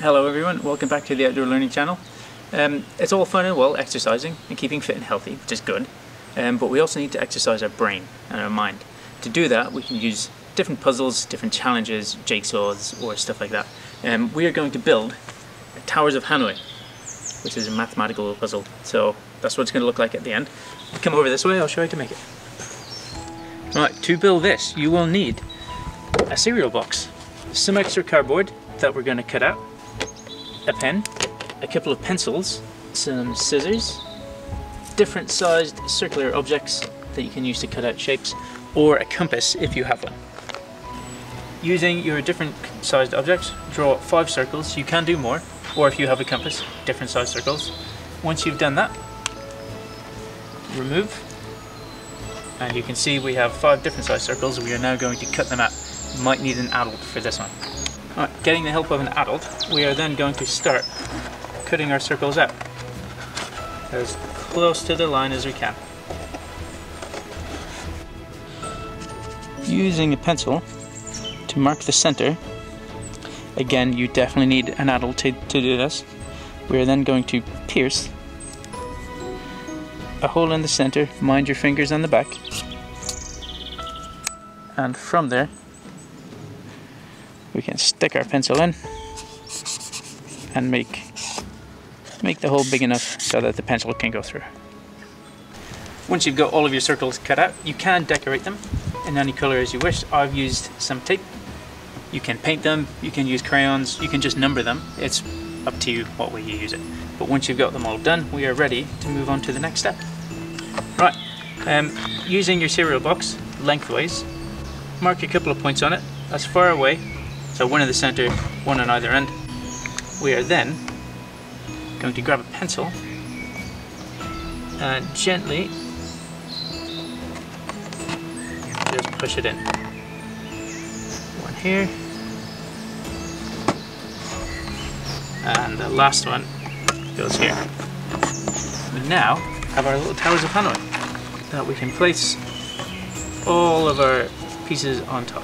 Hello everyone, welcome back to the Outdoor Learning Channel. Um, it's all fun and well exercising and keeping fit and healthy, which is good, um, but we also need to exercise our brain and our mind. To do that we can use different puzzles, different challenges, jigsaws or stuff like that. Um, we are going to build Towers of Hanoi, which is a mathematical puzzle, so that's what it's going to look like at the end. Come over this way, I'll show you how to make it. Right, to build this you will need a cereal box, some extra cardboard that we're going to cut out, a pen, a couple of pencils, some scissors, different sized circular objects that you can use to cut out shapes, or a compass if you have one. Using your different sized objects, draw five circles. You can do more, or if you have a compass, different sized circles. Once you've done that, remove, and you can see we have five different sized circles. We are now going to cut them out. might need an adult for this one. Right, getting the help of an adult, we are then going to start cutting our circles out as close to the line as we can. Using a pencil to mark the center, again you definitely need an adult to, to do this, we are then going to pierce a hole in the center, mind your fingers on the back, and from there we can stick our pencil in and make make the hole big enough so that the pencil can go through. Once you've got all of your circles cut out, you can decorate them in any color as you wish. I've used some tape. You can paint them, you can use crayons, you can just number them. It's up to you what way you use it. But once you've got them all done, we are ready to move on to the next step. Right, um, using your cereal box lengthways, mark a couple of points on it as far away so one in the center, one on either end. We are then going to grab a pencil and gently just push it in. One here. And the last one goes here. We now have our little towers of Hanoi that we can place all of our pieces on top.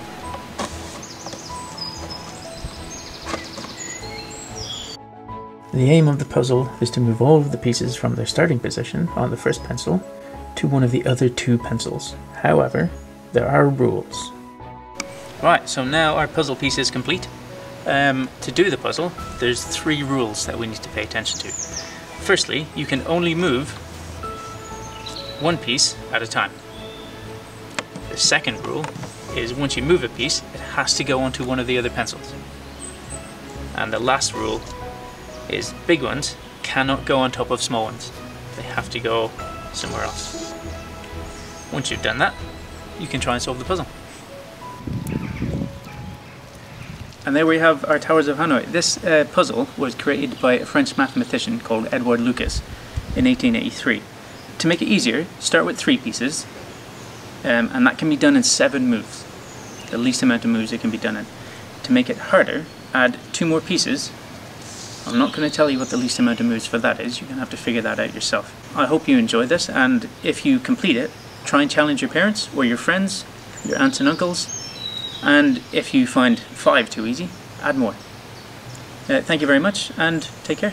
The aim of the puzzle is to move all of the pieces from their starting position on the first pencil to one of the other two pencils. However, there are rules. Right, so now our puzzle piece is complete. Um, to do the puzzle, there's three rules that we need to pay attention to. Firstly, you can only move one piece at a time. The second rule is once you move a piece, it has to go onto one of the other pencils. And the last rule is big ones cannot go on top of small ones. They have to go somewhere else. Once you've done that, you can try and solve the puzzle. And there we have our Towers of Hanoi. This uh, puzzle was created by a French mathematician called Edouard Lucas in 1883. To make it easier, start with three pieces, um, and that can be done in seven moves. The least amount of moves it can be done in. To make it harder, add two more pieces I'm not going to tell you what the least amount of moves for that is, you're going to have to figure that out yourself. I hope you enjoy this, and if you complete it, try and challenge your parents or your friends, your aunts and uncles, and if you find five too easy, add more. Uh, thank you very much, and take care.